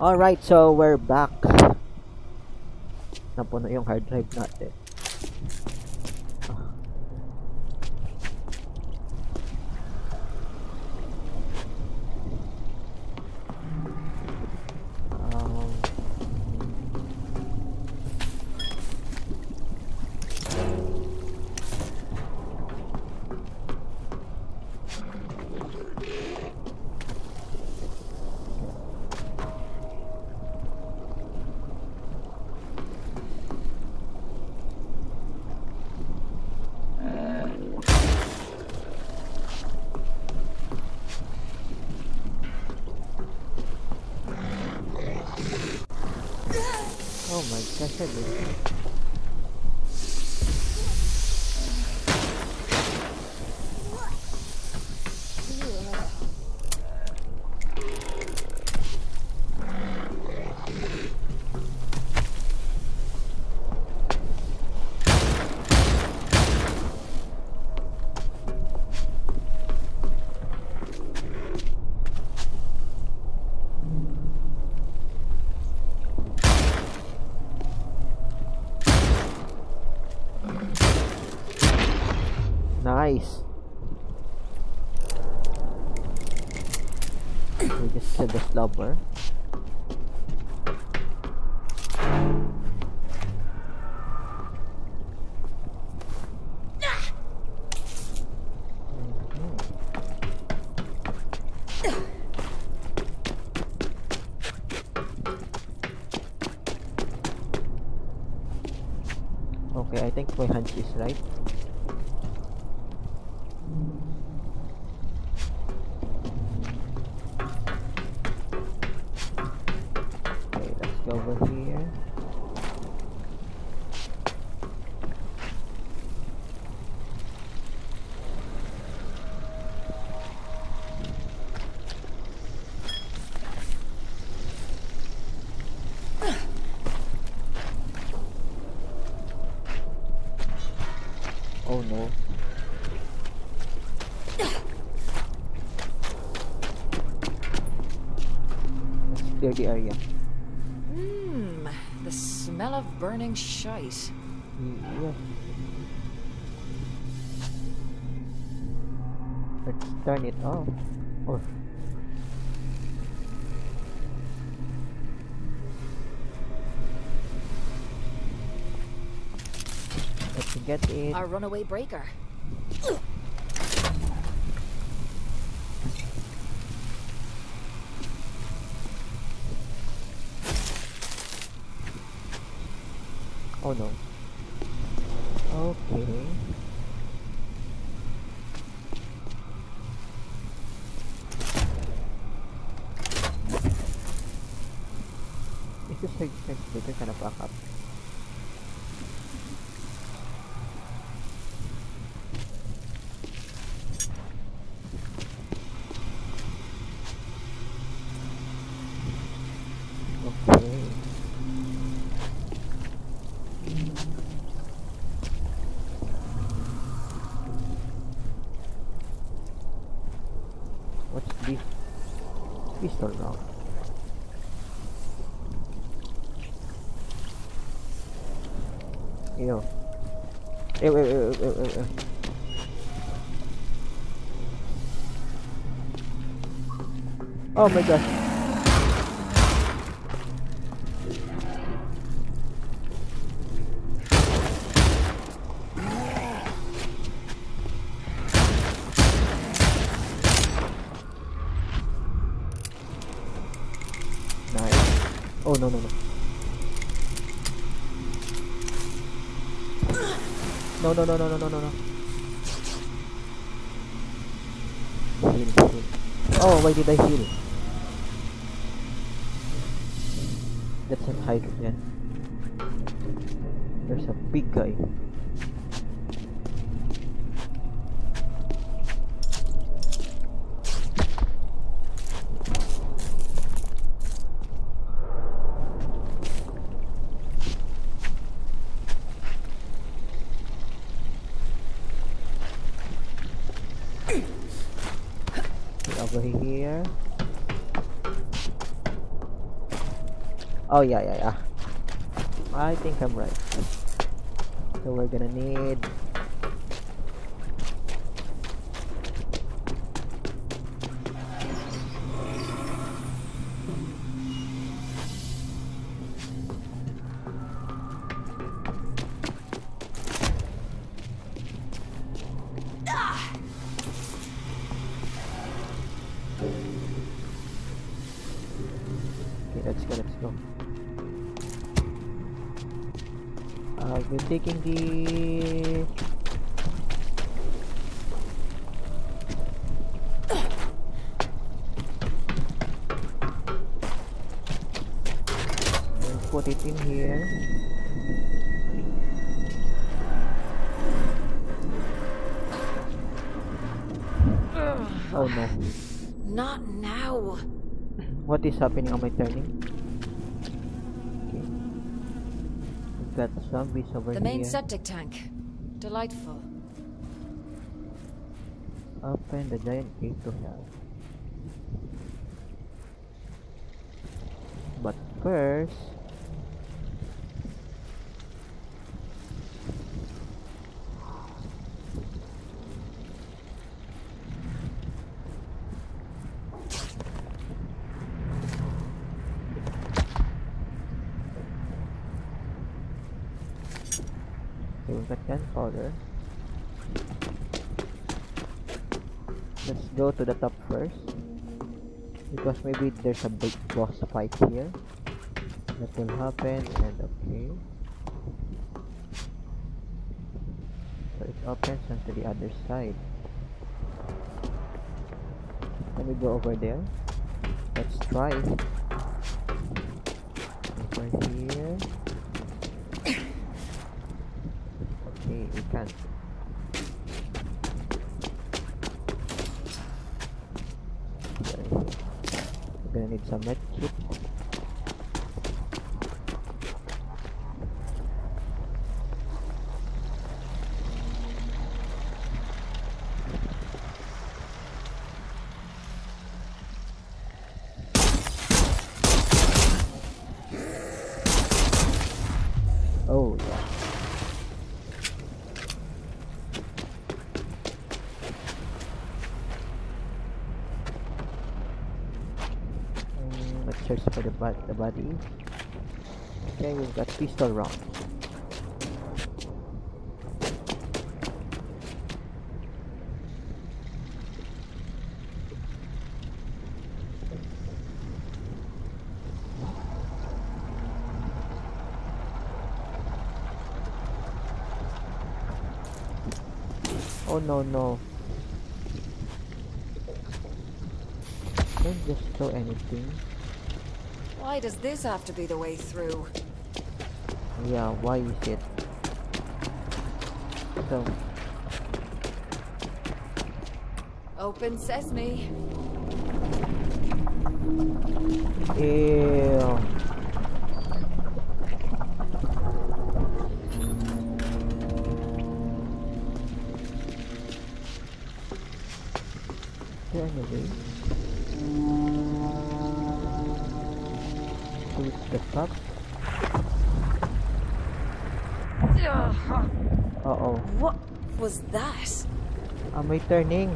Alright, so we're back. Napuno yung hard drive natin. We just killed the slobber. The area. Mmm, the smell of burning shite. Mm, yes. Let's turn it off. Or let's get it. Our runaway breaker. Oh no. Okay. Is this like next bigger kind of back up? Okay. What's this? Pistol round. Ew. Oh my gosh. No no no no no no no no. Heal, heal. Oh, why did I heal? That's an hydrogen. There's a big guy. over here. Oh yeah, yeah, yeah. I think I'm right. So we're gonna need taking the... Put it in here. Oh no. Not now. What is happening on my turning? Okay. We've got zombies over The main here. septic tank. Delightful. Open the giant gate to hell. But first, okay, we've got gunpowder. Let's go to the top first. Because maybe there's a big boss fight here. That will happen and okay. So it opens onto the other side. Let me go over there. Let's try. Gonna need some med. Bo- Okay, we've got pistol rounds. Oh no no. Don't just throw anything. Why does this have to be the way through? Yeah, why is it? So, Open sesame. ew. The top? Uh oh. What was that? I'm I turning?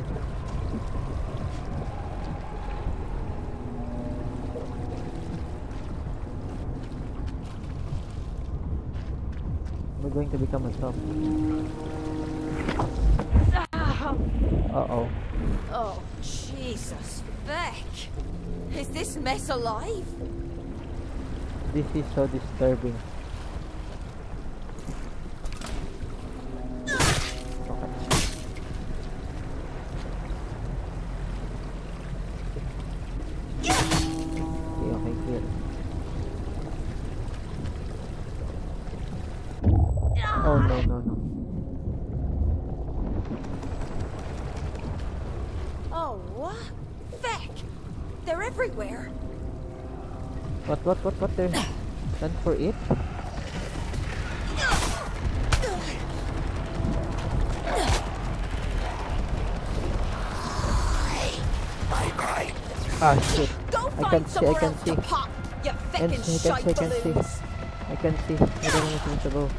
We're going to become a zombie. Uh oh. Oh, Jesus. Beck! Is this mess alive? This is so disturbing. See, I can else see. pop. You And see, I can see, I can see. I can see. I don't know where to go.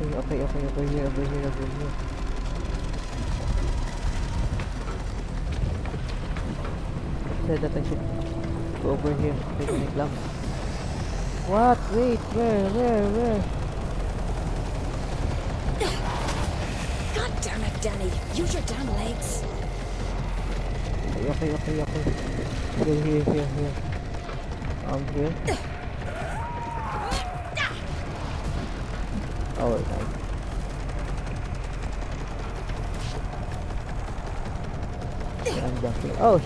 Okay, okay, okay, over here, over here, over here. Said that I should go over here. Take my glove. What? Wait, where, where, where? God damn it, Dani. Use your damn legs. Okay, okay, okay, okay. Here, here, here, here. Um, here. Oh, nice. I'm. Oh. Oh,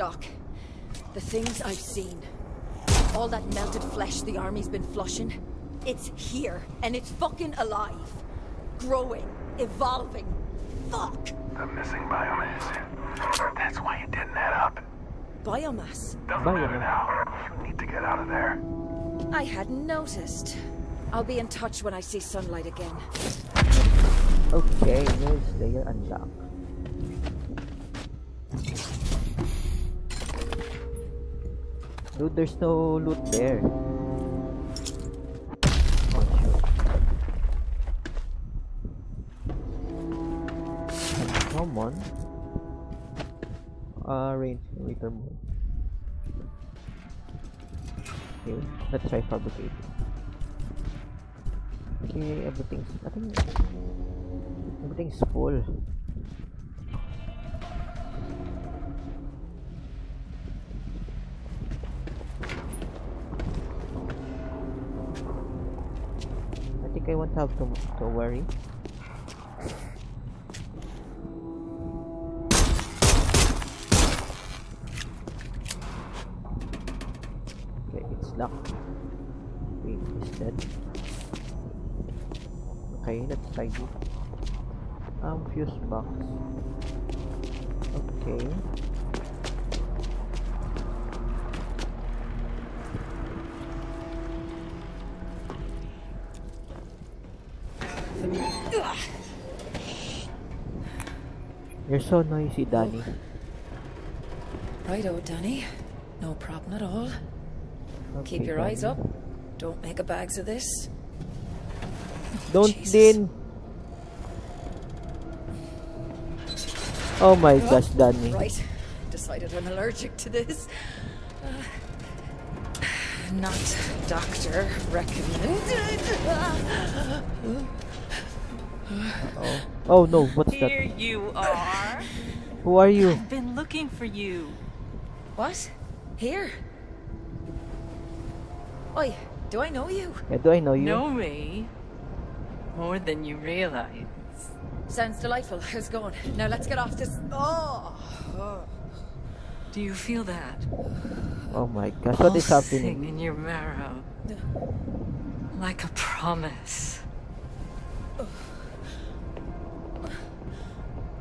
Doc, the things I've seen. All that melted flesh the army's been flushing. It's here, and it's fucking alive. Growing, evolving. Fuck! The missing biomass. That's why you didn't head up. Biomass. Doesn't Biomass. matter now. You need to get out of there. I hadn't noticed. I'll be in touch when I see sunlight again. Okay, new Slayer unlocked. Dude, there's no loot there. Oh, shoot. Uncommon. Uh, range meter mode. Okay, let's try fabricating. Okay, everything's. I think everything's full. I won't have to to worry. Okay, it's locked. Okay, it's dead. Okay, let's try this. Um, fuse box. Okay. You're so noisy, Dani. Righto, Dani. No problem at all. Keep Okay, your eyes up. Don't make a bags of this. Don't Jesus. din. Oh my gosh, Dani. Right. Decided I'm allergic to this. Uh, not doctor recommended. Oh. Oh no, what's Here that? you are. Who are you? I've been looking for you. what? Here? Oi, do I know you? Yeah, do I know you? Know me more than you realize. Sounds delightful. How's it going? Now let's get off this. Oh. oh. Do you feel that? Oh my gosh, what is Pulsing happening? in your marrow? Like a promise.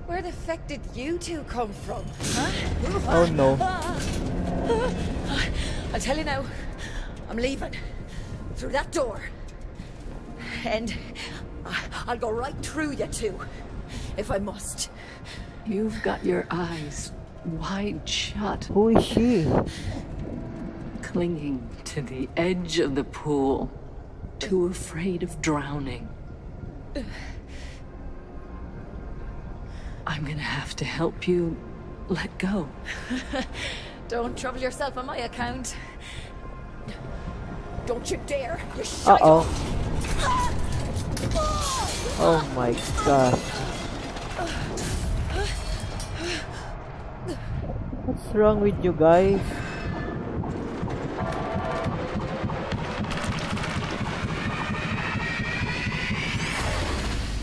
Where the feck did you two come from? Huh? Oh no. I'll tell you now. I'm leaving. Through that door. And I- I'll go right through you two. If I must. You've got your eyes wide shut, Who is she? clinging to the edge of the pool, too afraid of drowning. I'm gonna have to help you let go. Don't trouble yourself on my account. Don't you dare! You Uh oh. Oh my god. What's wrong with you guys?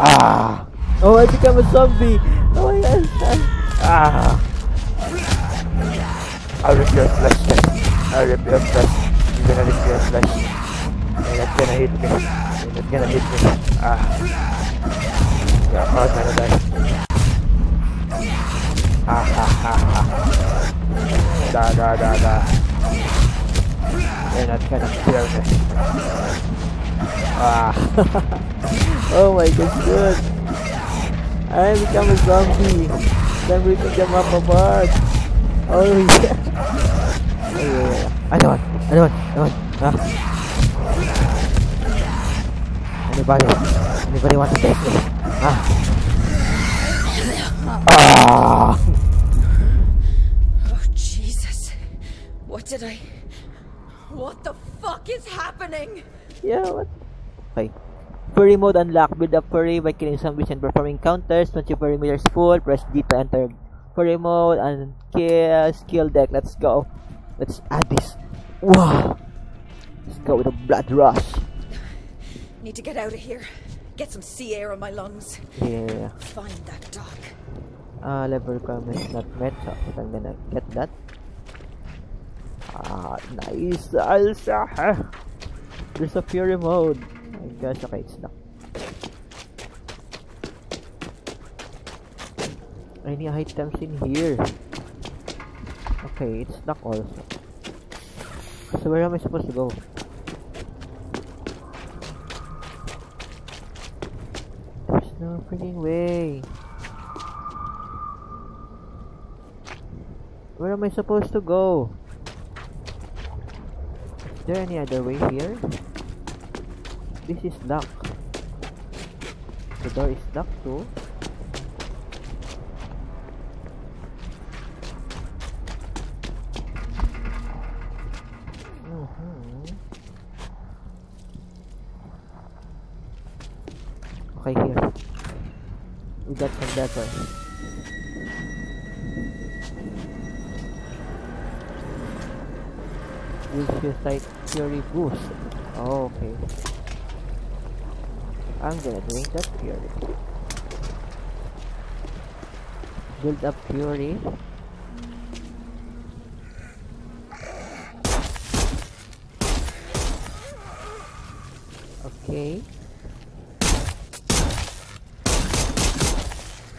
Ah! Oh, I become a zombie! Ah! I'll rip your flesh then. I'll rip your flesh. You're gonna rip your flesh. You're not gonna hit me. You're not gonna hit me. Ah! You're all gonna die. Ha ha ha ha. Da da da da. You're gonna kill me. Ah! oh my god, good! I become a zombie! Then we ripping them up a apart! Oh yeah! Oh yeah! I don't want! I don't want! I don't want! Ah! Anybody? Anybody want to take me? Ah! Ah! Oh, Jesus. What did I. What the fuck is happening? Yeah, what? Okay. Fury mode unlocked. Build up fury by killing zombies and performing counters. Once your fury meter is full, press D to enter fury mode and kill skill deck. Let's go. Let's add this. Wow. Let's go with a blood rush. Need to get out of here. Get some sea air on my lungs. Yeah. Find that dock. Uh, level requirement not met, so I'm gonna get that. Ah, nice. Alsa. There's a fury mode. Okay, it's. Any items in here? Okay, it's not also. So where am I supposed to go? There's no freaking way. Where am I supposed to go? Is there any other way here? This is locked. The door is locked too. Mhm. Okay, here. We got some better. Use your sight fury boost. Oh, okay. I'm gonna drink that fury. Build up fury. Okay.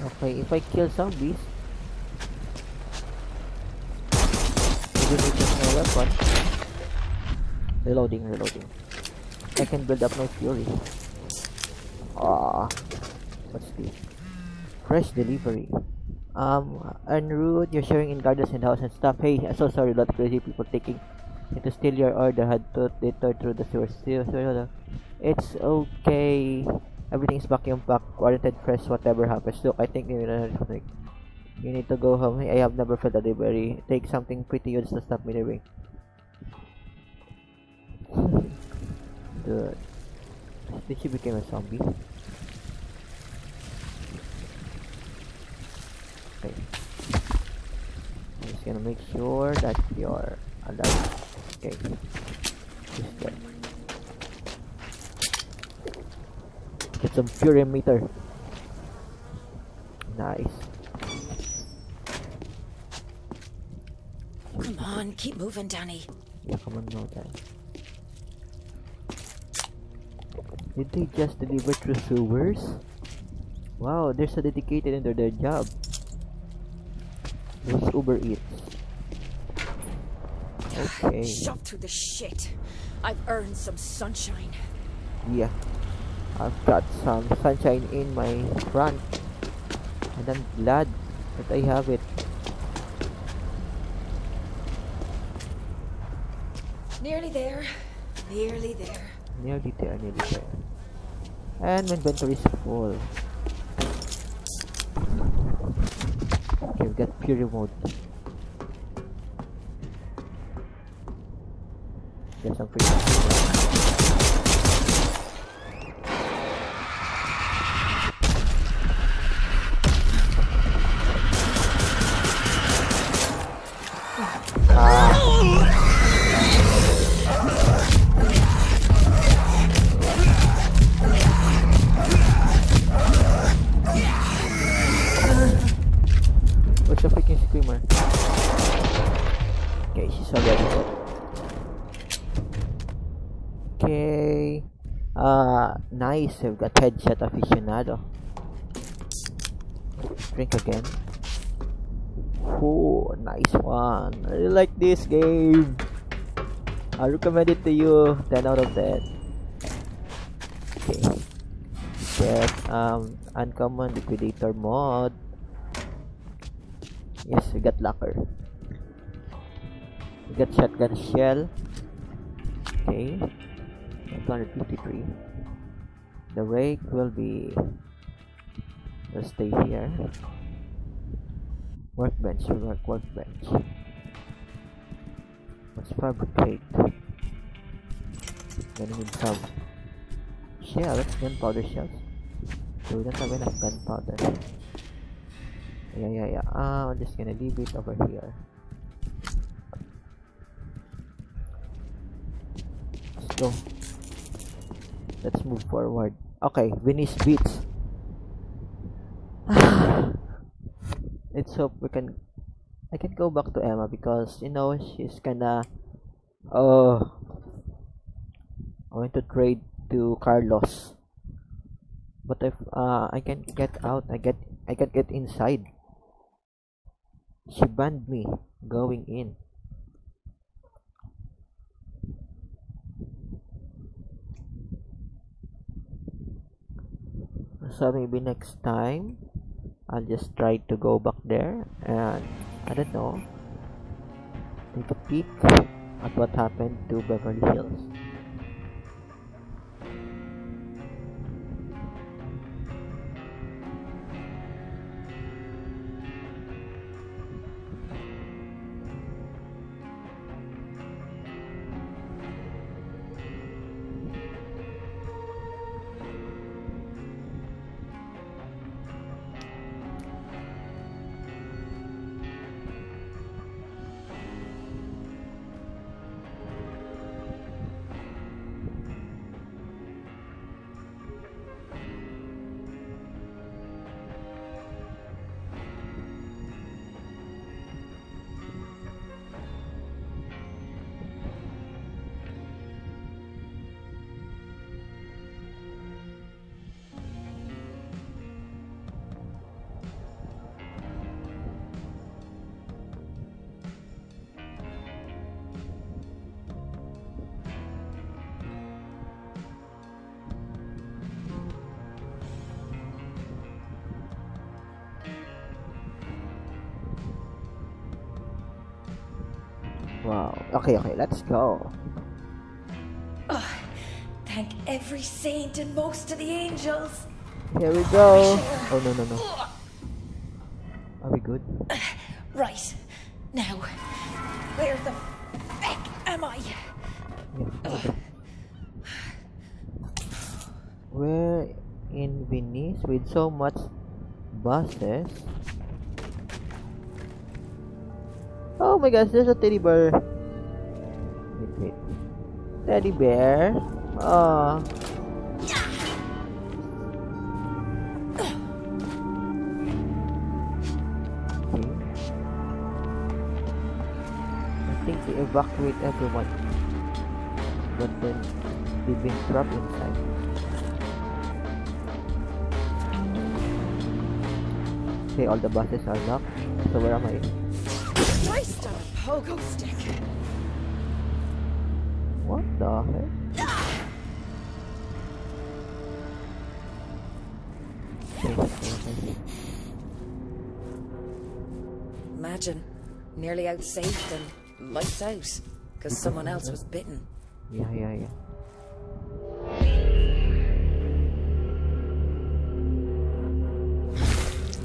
Okay, if I kill zombies, I need. Reloading, reloading. I can build up my fury. Ah, what's this? Fresh delivery. Um, en you're sharing in gardens and house and stuff. Hey, I'm so sorry, lot of crazy people taking it to steal your order. Had to detour through the. Sewer- It's okay. Everything's vacuum packed, quarantined, fresh, whatever happens. Look, I think you know something. You need to go home. I have never felt a delivery. Take something pretty good to stop me living. Good. Did she become a zombie? Okay. I'm just gonna make sure that you're alive. Okay. Just that. Get some fury meter. Nice. Come on, keep moving, Dani. Yeah, come on now then. Did they just deliver through sewers? Wow, they're so dedicated into their job. Uber Eats. Okay. Shove through the shit. I've earned some sunshine. Yeah. I've got some sunshine in my front. And I'm glad that I have it. Nearly there. Nearly there. Nearly there, nearly there. And my inventory is full. Got fury mode. Get some free Nice, we've got headshot aficionado. Drink again. Oh, nice one. I really like this game. I recommend it to you. 10 out of 10. Okay. Get um uncommon liquidator mod. Yes, we got locker. We got shotgun shell. Okay. 253. The rake will be will stay here. Workbench, we work workbench. Let's fabricate. Gonna need some shells, gunpowder shells. So we don't have enough gunpowder. Yeah, yeah, yeah. Ah, I'm just gonna leave it over here. Let's go. Let's move forward. Okay, Venice Beach. Let's hope we can. I can go back to Emma because you know she's kinda. Oh. I want to trade to Carlos. But if uh, I can get out, I get I can get inside. She banned me going in. So maybe next time I'll just try to go back there and I don't know take a peek at what happened to Beverly Hills. Okay, okay, let's go. Thank every saint and most of the angels. Here we go. Oh no no no. Are we good? Right. Now, where the heck am I? We're in Venice with so much buses. Oh my gosh, there's a teddy bear. Teddy bear. Oh. Okay. I think we evacuate everyone. But then they've been trapped inside. Okay, all the buses are locked. So where am I? Christ on a pogo stick. What the heck? Okay, okay, okay. Imagine, nearly out safe and lights out, because someone else was bitten. Yeah, yeah, yeah.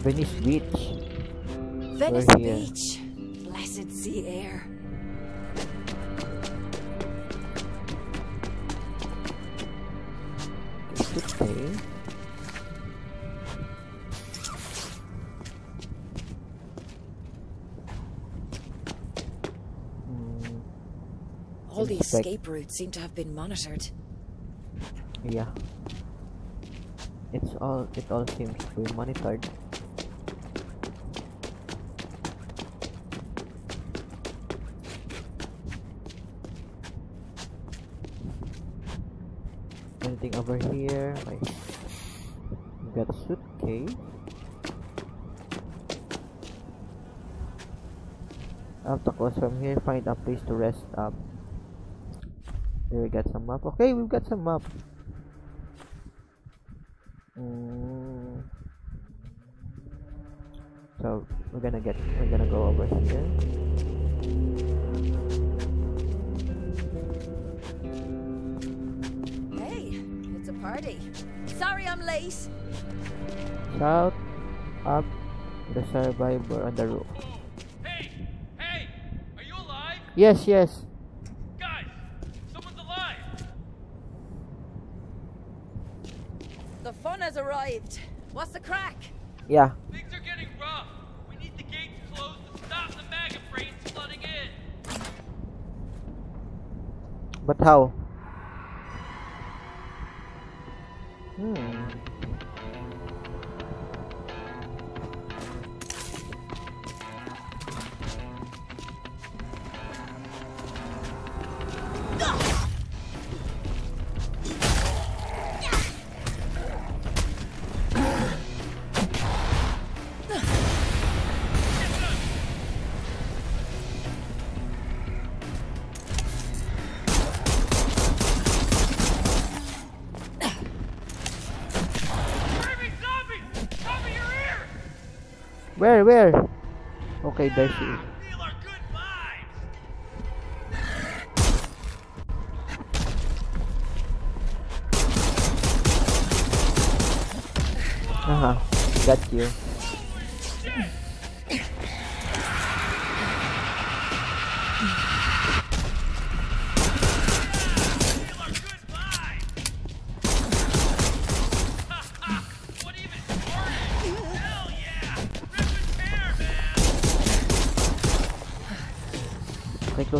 Venice Beach. Venice Beach, blessed sea air. It's. Mm, All the escape routes seem to have been monitored. yeah. It's all it all seems to be monitored. Anything over here. A suitcase. Have close from here. Find a place to rest up. Here we got some map. Okay, we've got some map. Mm. So we're gonna get we're gonna go over here. Party. Sorry I'm late. Shout up the survivor on the roof. Oh, hey! Hey! Are you alive? Yes, yes. Guys! Someone's alive! The fun has arrived. What's the crack? Yeah. Things are getting rough. We need the gates closed to stop the MAGA brains flooding in. But how? Okay, there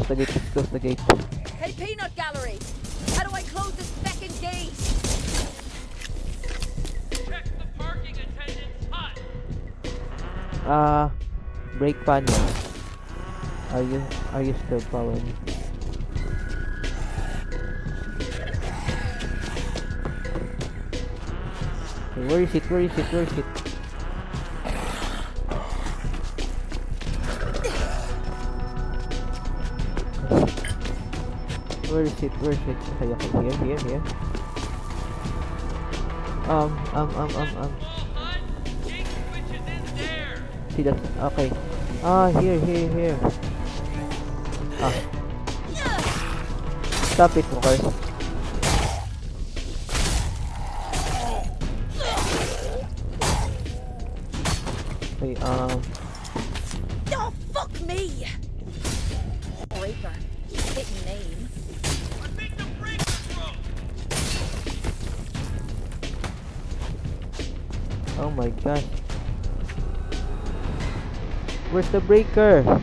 close the gate. Let's close the gate. Hey, Peanut Gallery. How do I close this second gate? Check the parking attendant's hut! Uh, brake panel. Are you are you still following? Okay, where is it? Where is it? Where is it? It? Where is it? Okay, okay, here, here, here. Um, um, um, um, um. See that? Okay. Ah, here, here, here. Ah. Stop it, Walker. Where's the breaker?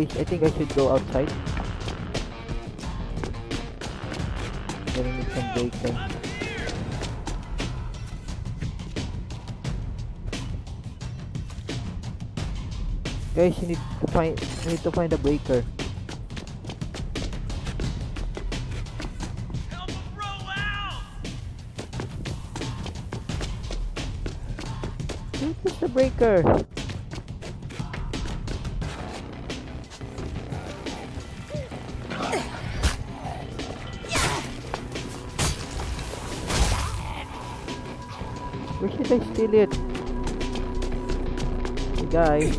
Okay, I think I should go outside. Gonna need some. Up! Guys, you need to find you need to find a breaker. Out! Where's the breaker? It? Hey guys.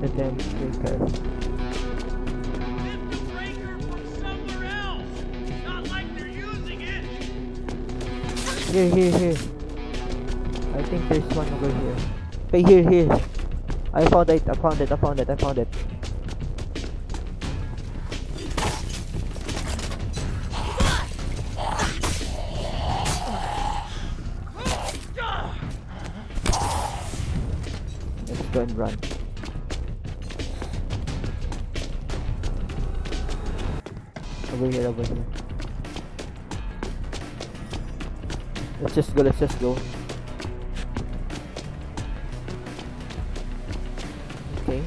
The damn breaker? Here, here, here. I think there's one over here. Okay, here, here. I found it, I found it, I found it, I found it. Over here. Let's just go, let's just go. Okay.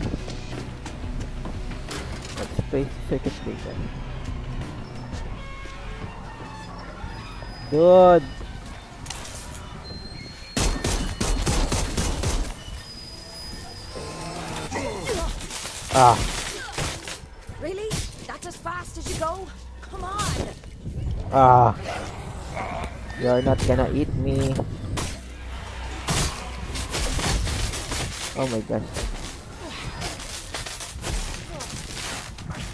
Let's place circuit breaker. Good. Ah, ah. You're not gonna eat me. Oh my gosh.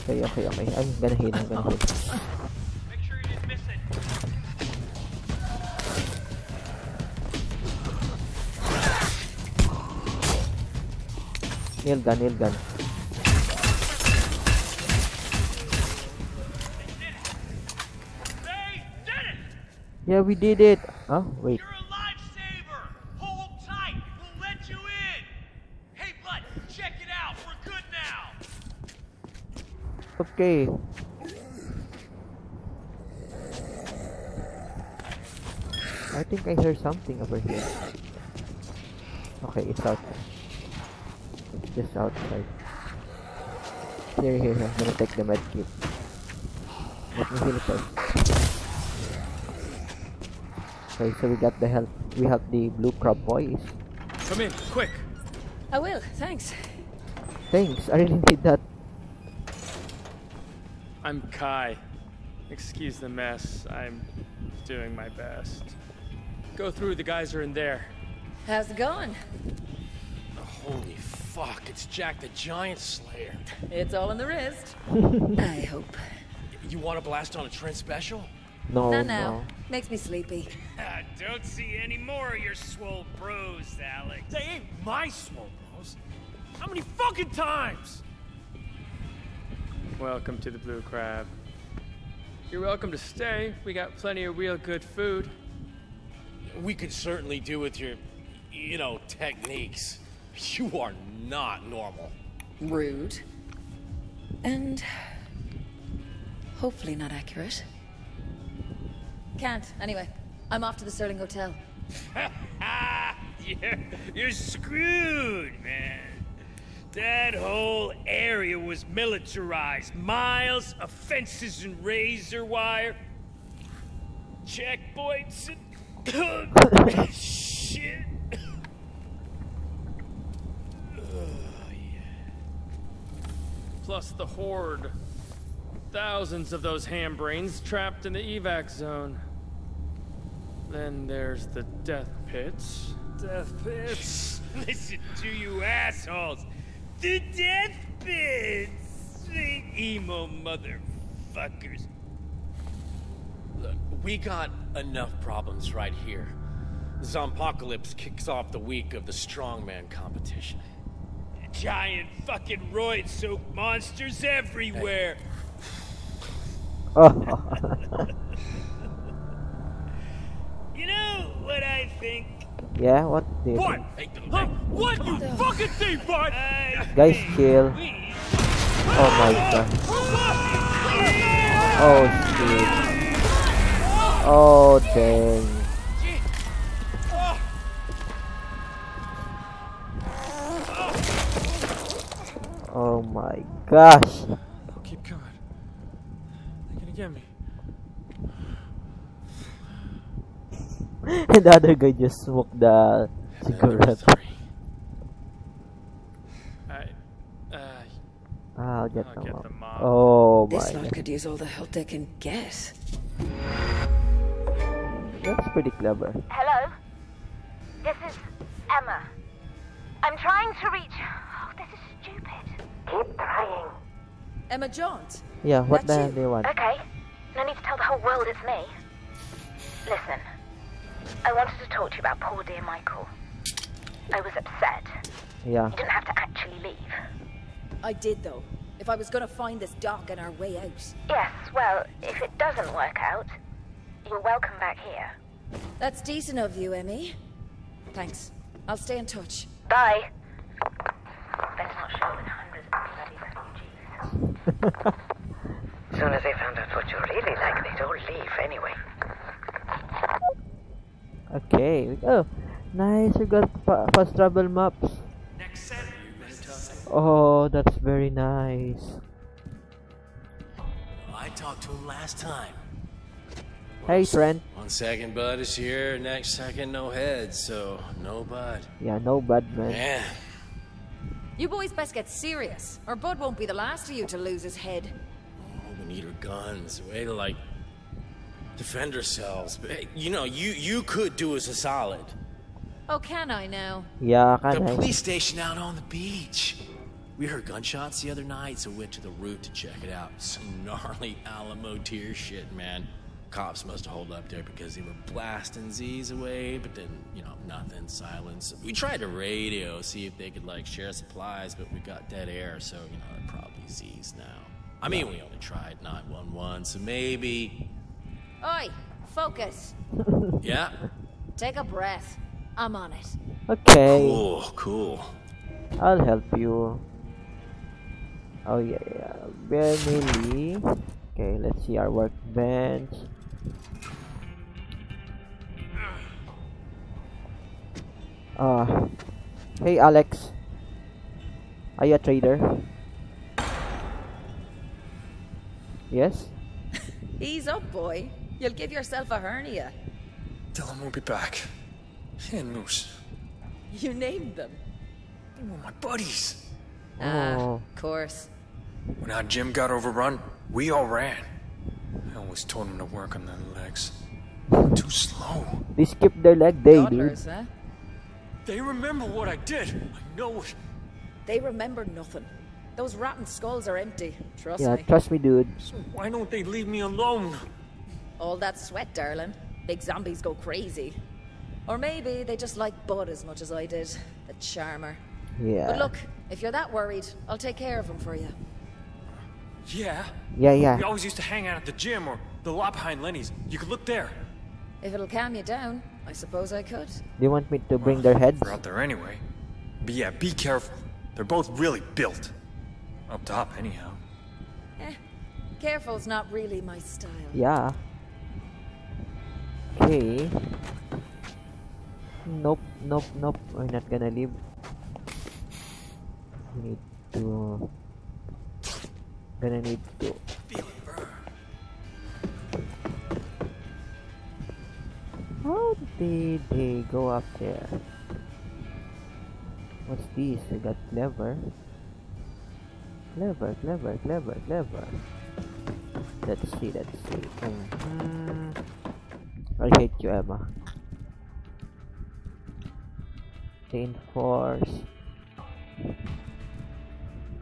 Okay, okay, okay. I'm gonna hit, I'm gonna hit. Make sure you didn't miss it. Nail gun, nail gun. They did it! Yeah, we did it. Huh? wait. You're a lifesaver! Hold tight! We'll let you in! Hey, bud, check it out! We're good now! Okay. I think I heard something over here. Okay, it's outside. It's just outside. Here, here, here. I'm gonna take the med kit. Let me heal first. Okay, so we got the help. We have the blue crab boys. Come in, quick. I will, thanks. Thanks, I really need that. I'm Kai. Excuse the mess. I'm doing my best. Go through, the guys are in there. How's it going? Oh, holy fuck, it's Jack the Giant Slayer. It's all in the wrist. I hope. You want to blast on a Trent special? No, Not no. now. Makes me sleepy. I Don't see any more of your swole bros, Alex. They ain't my swole bros. How many fucking times? Welcome to the Blue Crab. You're welcome to stay. We got plenty of real good food. We could certainly do with your, you know, techniques. You are not normal. Rude. And hopefully not accurate. Can't. Anyway, I'm off to the Sterling Hotel. you're, you're screwed, man. That whole area was militarized. Miles of fences and razor wire. Checkpoints and... Shit. Plus the horde. Thousands of those ham brains trapped in the evac zone. Then there's the death pits. Death pits. Listen to you assholes. The death pits. The emo motherfuckers. Look, we got enough problems right here. Zompocalypse kicks off the week of the strongman competition. Giant fucking roid soap monsters everywhere. Oh, You know what I think? yeah, what do you What? think? Huh? What you fucking think, bud? Guys, think chill. Oh my god. Oh shit. Oh dang. Oh my gosh. Oh, keep going. They're gonna get me. The other guy just smoked the cigarette. three. I. Uh. I'll get I'll them get up. them up. Oh my This lot god. could use all the help they can get. That's pretty clever. Hello? This is Emma. I'm trying to reach. Oh, this is stupid. Keep trying. Emma Jaunt. Yeah, what the hell do you want? Okay. No need to tell the whole world it's me. Listen. I wanted to talk to you about poor dear Michael. I was upset. Yeah. You didn't have to actually leave. I did, though. If I was gonna find this dock and our way out. Yes, well, if it doesn't work out, you're welcome back here. That's decent of you, Emmy. Thanks. I'll stay in touch. Bye. Better not show with hundreds of bloody refugees. Soon as they found out what you're really like, they'd all leave anyway. Okay. Oh, nice. We got fa fast travel maps. Oh, that's very nice. I talked to him last time. Hey, friend. One second, Bud is here. Next second, no head. So, no Bud. Yeah, no bud, man. Man, You boys best get serious, or Bud won't be the last of you to lose his head. oh, we need our guns. A way to, like, defend ourselves. But, hey, you know, you, you could do us a solid. Oh, can I now? Yeah, The can I? police station out on the beach. We heard gunshots the other night, so went to the route to check it out. Some gnarly Alamo tier shit, man. Cops must have hold up there because they were blasting Z's away, but then, you know, nothing, silence. We tried to radio, see if they could, like, share supplies, but we got dead air, so, you know, they're probably Z's now. I mean, we only tried 911, so maybe. Oi, focus. Yeah? Take a breath. I'm on it. Okay, Cool, cool. I'll help you. Oh yeah, yeah. Benelli. Okay, let's see our workbench. Uh, hey Alex. Are you a trader? Yes? Ease up, boy. You'll give yourself a hernia. Dylan won't be back. And Moose. You named them. They were my buddies. Ah, Oh. of course. When our gym got overrun, we all ran. I always told them to work on their legs. Too slow. They skipped their leg day, dude. Toddlers, huh? They remember what I did. I know it. They remember nothing. Those rotten skulls are empty. Trust Yeah, me. trust me, dude. So why don't they leave me alone? All that sweat, darling. Big zombies go crazy. Or maybe they just like Bud as much as I did. The charmer. Yeah. But look, if you're that worried, I'll take care of him for you. Yeah. Yeah, yeah. We always used to hang out at the gym or the lot behind Lenny's. You could look there. If it'll calm you down, I suppose I could. Do you want me to bring their heads? We're out there anyway. But yeah, be careful. They're both really built. Up top, anyhow. Eh, careful's not really my style. Yeah. Okay. Nope, nope, nope. We're not gonna leave. We need to. Gonna need to. How did they go up there? What's this? We got clever. Clever, clever, clever, clever. Let's see, let's see. Mhm. I hate you, Emma. Reinforce.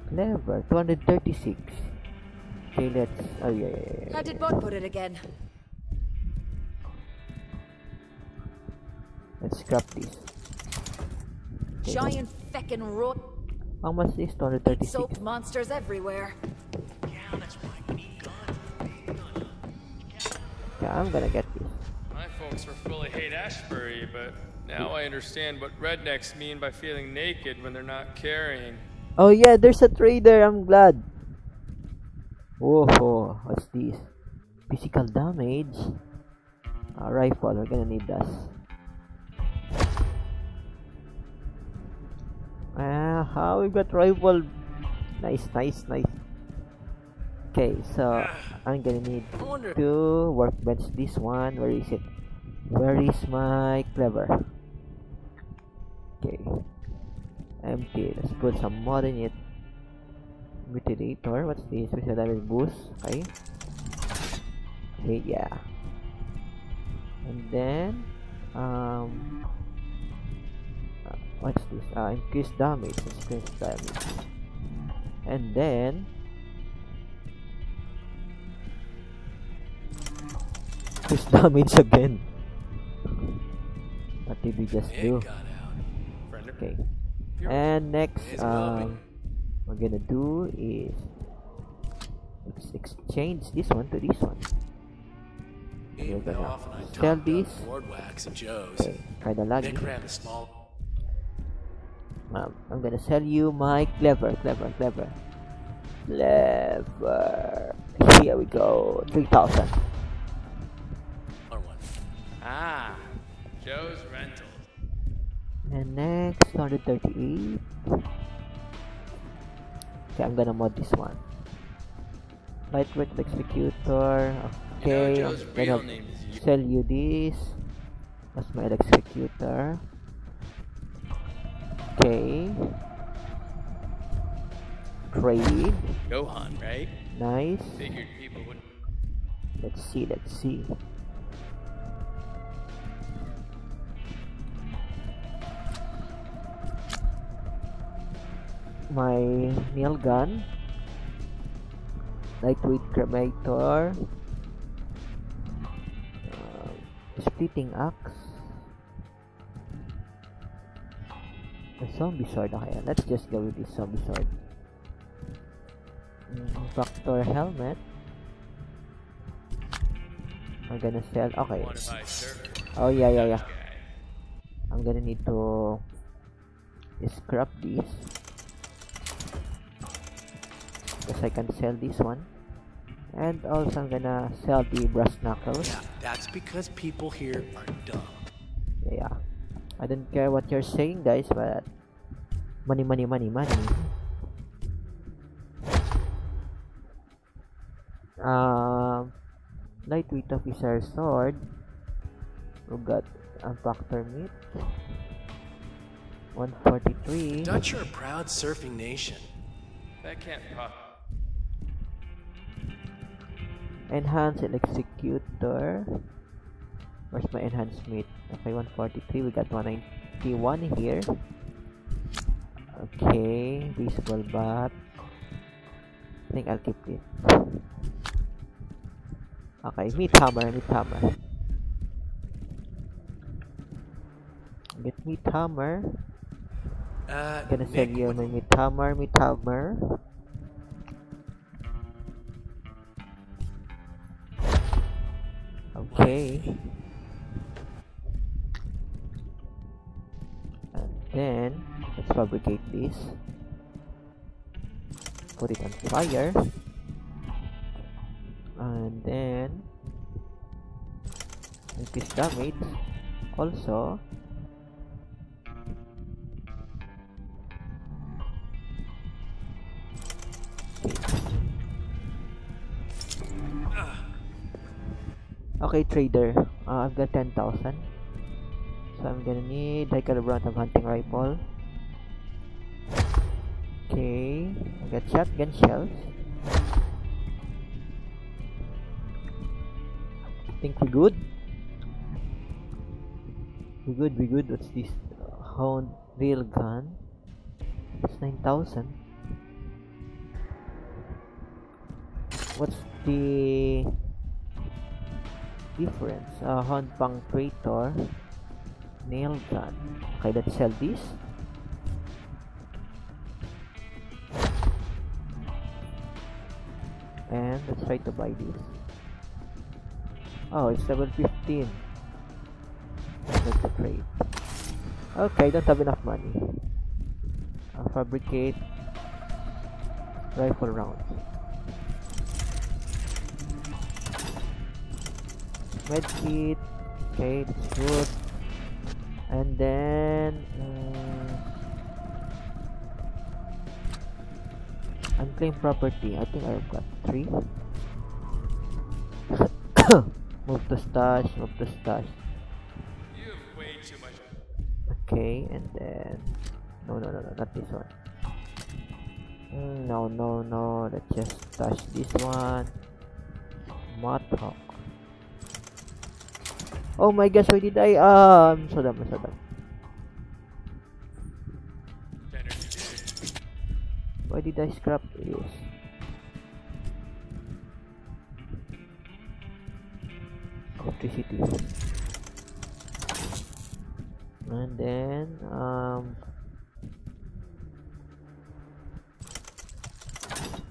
Cleaver, 236. Okay, let's. Oh, yeah, yeah, yeah. How did. Bud put it again? Let's scrap this. Okay. Giant feckin' rot How much is 236? soap monsters everywhere. Yeah, I'm gonna get this. My folks were fully Haight-Ashbury, but now I understand what rednecks mean by feeling naked when they're not carrying. Oh yeah, there's a trader. I'm glad. Whoa, what's this? Physical damage. A rifle. We're gonna need this. Ah, how we got rifle? Nice, nice, nice. Okay, so I'm gonna need I wonder. to workbench this one. Where is it? Where is my cleaver? Okay. Empty. Let's put some mod in it. Mutilator. What's this? Special damage boost. Okay. Okay, yeah. And then, um, uh, what's this? Uh, increased damage. Increased damage. And then, increased damage again. Did we just do? got out. Friend or Okay. And next, um, we're gonna do is ex- exchange this one to this one. We're gonna sell talked these. up board wax at Joe's. Okay, kinda laggy. Nick ran a small Um, I'm gonna sell you my cleaver, cleaver, cleaver, cleaver. Here we go, three thousand. Ah, Joe's rental. And next, 138. Okay, I'm gonna mod this one. Lightweight executor. Okay, Joe's I'm gonna sell you this. That's my executor. Okay. Trade. Gohan, right? Nice. Figured people would. Let's see, let's see. My nail gun. Lightweight cremator. Uh, splitting axe. A zombie sword. Okay, let's just go with this zombie sword. Mm, Factor helmet. I'm gonna sell. Okay. Want to buy surfboard? Oh yeah, yeah, yeah. I'm gonna need to scrap these because I can sell this one, and also I'm gonna sell the brass knuckles. Yeah, that's because people here are dumb. Yeah, I don't care what you're saying, guys, but money, money, money, money. Um, lightweight officer sword. We got a factor meat. 143. Dutch are a proud surfing nation. That can't pop. Enhance and executor. Where's my enhanced meat? Okay, 143. We got 191 here. Okay, visible bat. I think I'll keep it. Okay, meat hammer, meat hammer. Get meat hammer. Uh, Gonna sell you my meat hammer, meat hammer. Okay. And then let's fabricate this. Put it on fire. And then increase damage. Also Okay, trader. Uh, I've got 10,000. So I'm gonna need high caliber round of hunting rifle. Okay, I got shotgun shells. Think we're good? We good, we good. What's this? Hound gun. It's 9,000. What's the difference? Uh, Hound punctuator. Nail gun. Okay, let's sell this. And let's try to buy this. Oh, it's level 15. That's a trade. Okay, don't have enough money. I'll fabricate rifle rounds. Medkit. Okay, that's good. And then mm, unclaimed property. I think I've got three. move the stash. Move the stash. You have way too much. Okay, and then no, no, no, no, not this one. Mm, no, no, no. Let's just touch this one. Mothawk. Oh my gosh, why did I? Ah, um, so dumb, so dumb. Why did I scrap this? Electricity. And then, um...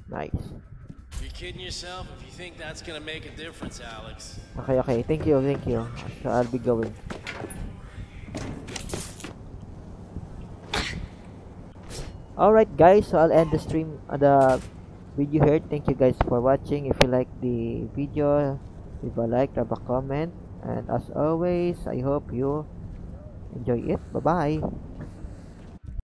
Nice. Kidding yourself if you think that's gonna make a difference, Alex. Okay, okay. Thank you, thank you. So I'll be going. Alright guys, so I'll end the stream, uh, the video here. Thank you guys for watching. If you like the video, leave a like, drop a comment. And as always, I hope you enjoy it. Bye-bye.